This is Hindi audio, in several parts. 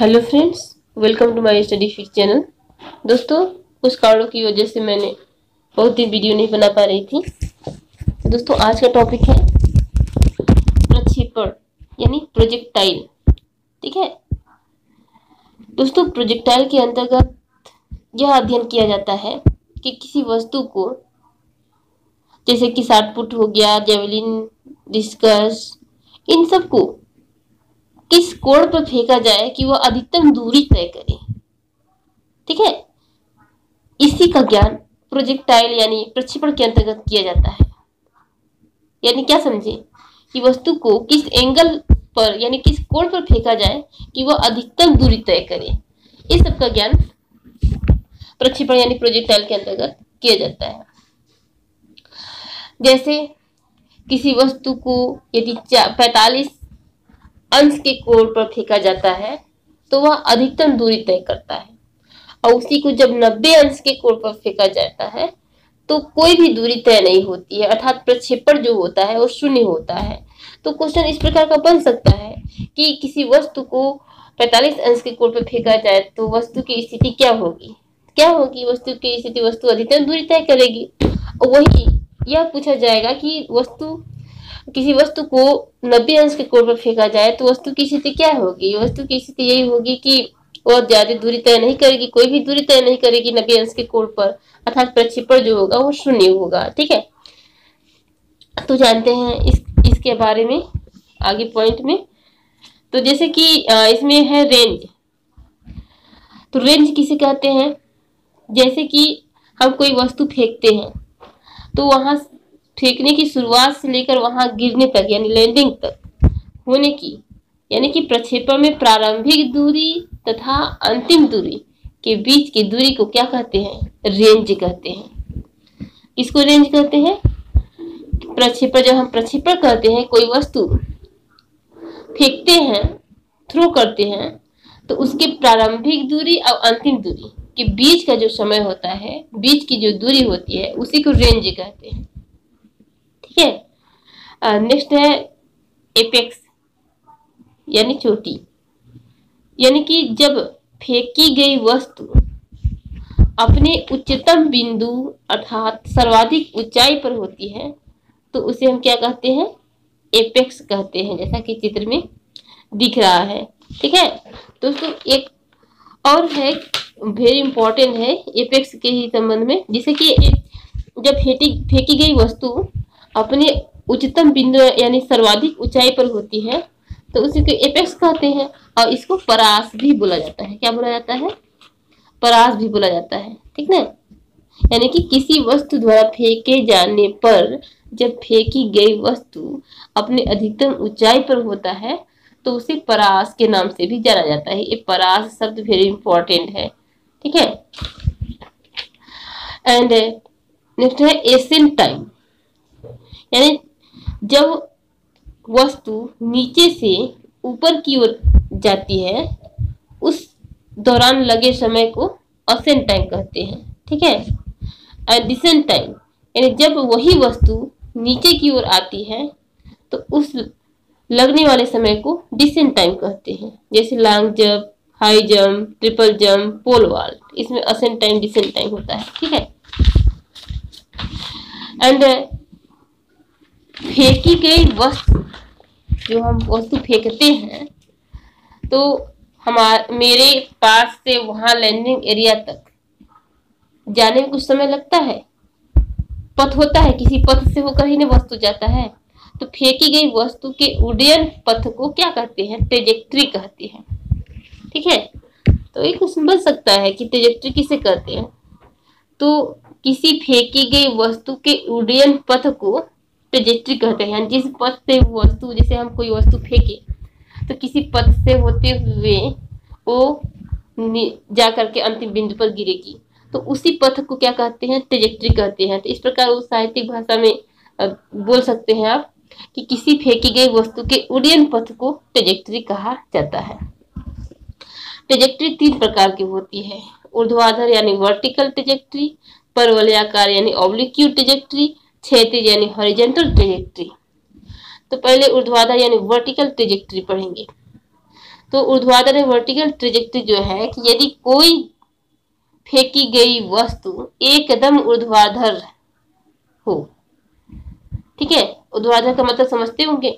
Hello friends, welcome to my Study Fix channel. दोस्तों, कुछ कारणों की वजह से मैंने बहुत दिन वीडियो नहीं बना पा रही थी। दोस्तों, आज का टॉपिक है प्रक्षेपण, यानी प्रोजेक्टाइल ठीक है? दोस्तों प्रोजेक्टाइल के अंतर्गत यह अध्ययन किया जाता है कि किसी वस्तु को, जैसे कि साटपुट हो गया जेवलिन डिस्कस इन सबको किस कोण पर फेंका जाए कि वह अधिकतम दूरी तय करे। ठीक है? इसी का ज्ञान प्रोजेक्टाइल यानी प्रक्षेपण के अंतर्गत किया जाता है। यानी क्या समझे? कि वस्तु को किस एंगल पर, यानी किस कोण पर फेंका जाए कि वह अधिकतम दूरी तय करे। इस सब का ज्ञान प्रक्षेपण यानी प्रोजेक्टाइल के अंतर्गत किया जाता है। जैसे किसी वस्तु को यदि पैतालीस अंश के कोण पर फेंका जाता है तो वह अधिकतम दूरी तय करता है। और उसी को जब 90 अंश के कोण पर फेंका जाता है तो कोई भी दूरी तय नहीं होती है, अर्थात प्रक्षेपण जो होता है, वो शून्य होता है। तो क्वेश्चन इस प्रकार का बन सकता है कि किसी वस्तु को 45 अंश के कोण पर फेंका जाए तो वस्तु की स्थिति क्या होगी? क्या होगी? वस्तु की स्थिति, वस्तु अधिकतम दूरी तय करेगी। वही यह पूछा जाएगा कि वस्तु किसी वस्तु को नब्बे अंश के कोण पर फेंका जाए तो वस्तु की स्थिति क्या होगी? वस्तु की स्थिति यही होगी कि वह ज़्यादा दूरी तय नहीं करेगी, कोई भी दूरी तय नहीं करेगी नब्बे अंश के कोण पर, अर्थात प्रक्षेपण जो होगा वो शून्य होगा, ठीक है? तो जानते हैं इस, इसके बारे में, आगे पॉइंट में। तो जैसे कि इसमें है रेंज तो रेंज किसे कहते हैं? जैसे कि हम कोई वस्तु फेंकते हैं तो वहाँ फेंकने की शुरुआत से लेकर वहाँ गिरने तक, यानी लैंडिंग तक, होने की, यानी कि प्रक्षेपण में प्रारंभिक दूरी तथा अंतिम दूरी के बीच की दूरी को क्या कहते हैं? रेंज कहते हैं। किसको रेंज कहते हैं? प्रक्षेपण, जब हम प्रक्षेपण कहते हैं, कोई वस्तु फेंकते हैं थ्रो करते हैं तो उसके प्रारंभिक दूरी और अंतिम दूरी के बीच का जो समय होता है, बीच की जो दूरी होती है, उसी को रेंज कहते हैं। ठीक है नेक्स्ट है एपेक्स यानी चोटी। यानी कि जब फेंकी गई वस्तु, अपने उच्चतम बिंदु अर्थात सर्वाधिक ऊंचाई पर होती है तो उसे हम क्या कहते हैं? एपेक्स कहते हैं, जैसा कि चित्र में दिख रहा है। ठीक है? दोस्तों, एक और है वेरी इंपॉर्टेंट है एपेक्स के ही संबंध में, जिसे कि जब फेंकी फेंकी गई वस्तु अपने उच्चतम बिंदु यानी सर्वाधिक ऊंचाई पर होती है तो उसी को एपेक्स कहते हैं और इसको परास भी बोला जाता है। क्या बोला जाता है? परास भी बोला जाता है। ठीक ना? यानी कि किसी वस्तु द्वारा फेंके जाने पर जब फेंकी गई वस्तु अपने अधिकतम ऊंचाई पर होता है तो उसे परास के नाम से भी जाना जाता है। ये परास शब्द वेरी इंपॉर्टेंट है। ठीक है? एंड नेक्स्ट है एशियन टाइम यानी जब वस्तु नीचे से ऊपर की ओर जाती है, उस दौरान लगे समय को असेंट टाइम कहते हैं, ठीक है? डिसेंट टाइम यानी जब वही वस्तु नीचे की ओर आती है तो उस लगने वाले समय को डिसेंट टाइम कहते हैं। जैसे long jump high jump triple jump pole vault इसमें असेंट टाइम डिसेंट टाइम होता है, ठीक है? एंड फेंकी गई वस्तु, जो हम वस्तु फेंकते हैं तो हमार, मेरे पास से वहाँ लैंडिंग एरिया तक। जाने में कुछ समय लगता है? पथ होता है, किसी पथ से होकर ही ना वस्तु जाता है। तो फेंकी गई वस्तु के उड्डयन पथ को क्या कहते हैं? ट्रेजेक्ट्री कहते हैं। ठीक है? तो एक क्वेश्चन बन सकता है कि ट्रेजेक्ट्री किसे कहते हैं? तो किसी फेंकी गई वस्तु के उड्डयन पथ को ट्रेजेक्ट्री कहते हैं। जिस पथ से वस्तु, जैसे हम कोई वस्तु फेंके तो किसी पथ से होते हुए वो जा करके अंतिम बिंदु पर गिरेगी। तो उसी पथ को क्या कहते हैं? ट्रेजेक्ट्री कहते हैं। तो इस प्रकार उस साहित्यिक भाषा में बोल सकते हैं आप कि किसी फेंकी गई वस्तु के उड़ियन पथ को ट्रेजेक्ट्री कहा जाता है। ट्रेजेक्ट्री तीन प्रकार की होती है। ऊर्ध्वाधर यानी वर्टिकल ट्रेजेक्ट्री परवलयाकार यानी ऑब्लिक्यू ट्रेजेक्ट्री क्षैतिज यानी हॉरिजेंटल ट्रेजेक्ट्री तो पहले ऊर्ध्वाधर यानी वर्टिकल ट्रेजेक्ट्री पढ़ेंगे। तो ऊर्ध्वाधर या वर्टिकल ट्रेजेक्ट्री जो है कि यदि कोई फेंकी गई वस्तु एकदम ऊर्ध्वाधर हो, ठीक है? ऊर्ध्वाधर का मतलब समझते होंगे?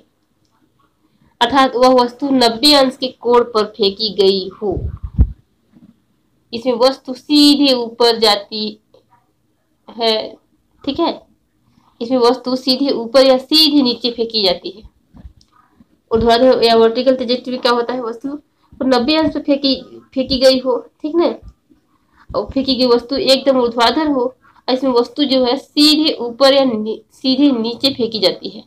अर्थात वह वस्तु 90 अंश के कोण पर फेंकी गई हो। इसमें वस्तु सीधे ऊपर जाती है, ठीक है? इसमें वस्तु सीधे ऊपर या सीधे नीचे फेंकी जाती है। ऊर्ध्वाधर या वर्टिकल ट्रेजेक्टरी क्या होता है वस्तु? नब्बे अंश पे फेंकी फेंकी गई हो ठीक ना? और फेंकी गई वस्तु एकदम ऊर्ध्वाधर हो इसमें वस्तु जो है सीधे ऊपर या नी, सीधे नीचे फेंकी जाती है।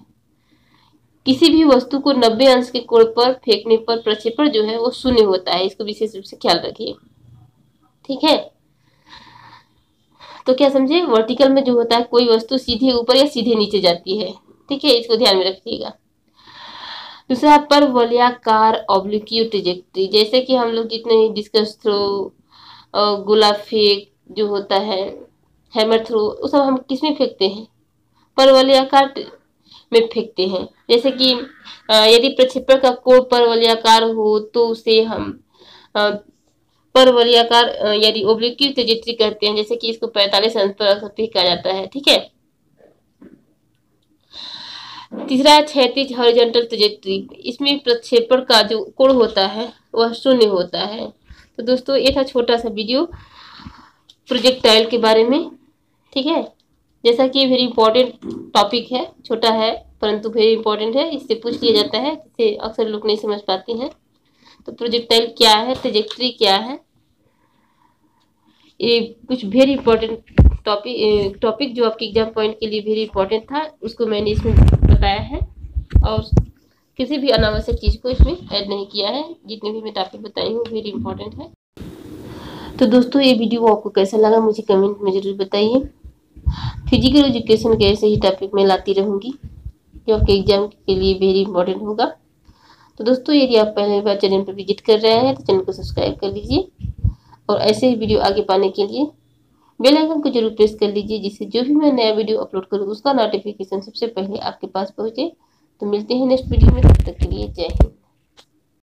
किसी भी वस्तु को 90 अंश के कोण पर फेंकने पर प्रक्षेपण जो है वो शून्य होता है इसको विशेष रूप से ख्याल रखिए। ठीक है? तो क्या समझे? वर्टिकल में जो होता है, कोई वस्तु सीधे ऊपर या सीधे नीचे जाती है। ठीक है, इसको ध्यान में रखिएगा। दूसरा पर वलयाकार ऑब्लिक्यू ट्रिजेक्ट्री जैसे कि हम लोग जितने डिस्कस थ्रो गुलाब फेंक जो होता है हैमर थ्रो वो सब हम किसमें फेंकते हैं? पर वलयाकार में फेंकते हैं। जैसे कि यदि प्रक्षेपण का कोण परवलयाकार हो तो उसे हम परवलयाकार यदि ओब्लिक्यू ट्रेजेक्ट्री कहते हैं, जैसे कि इसको 45 अंश पर कहा जाता है, ठीक है? तीसरा क्षैतिज हॉरिजॉन्टल ट्रेजेक्ट्री इसमें प्रक्षेपण का जो कोण होता है, वह शून्य होता है। तो दोस्तों, ये था छोटा सा वीडियो प्रोजेक्टाइल के बारे में, ठीक है? जैसा कि वेरी इंपॉर्टेंट टॉपिक है, छोटा है, परंतु वेरी इंपॉर्टेंट है, इससे पूछ लिया जाता है, जिसे अक्सर लोग नहीं समझ पाते हैं। तो प्रोजेक्टाइल क्या है? ट्रेजेक्ट्री क्या है? ये कुछ वेरी इंपॉर्टेंट टॉपिक टॉपिक जो आपके एग्ज़ाम पॉइंट के लिए वेरी इंपॉर्टेंट था, उसको मैंने इसमें बताया है। और किसी भी अनावश्यक चीज़ को इसमें ऐड नहीं किया है। जितने भी मैं टॉपिक बताई हूँ वेरी इंपॉर्टेंट है। तो दोस्तों, ये वीडियो आपको कैसा लगा मुझे कमेंट में ज़रूर बताइए। फ़िज़िकल एजुकेशन के ऐसे ही टॉपिक में लाती रहूँगी, जो आपके एग्ज़ाम के लिए वेरी इंपॉर्टेंट होगा। तो दोस्तों, यदि आप पहले बार चैनल पर विज़िट कर रहे हैं तो चैनल को सब्सक्राइब कर लीजिए और ऐसे ही वीडियो आगे पाने के लिए बेल आइकन को ज़रूर प्रेस कर लीजिए, जिससे जो भी मैं नया वीडियो अपलोड करूँ, उसका नोटिफिकेशन सबसे पहले आपके पास पहुँचे। तो मिलते हैं नेक्स्ट वीडियो में, तब तक के लिए जय हिंद।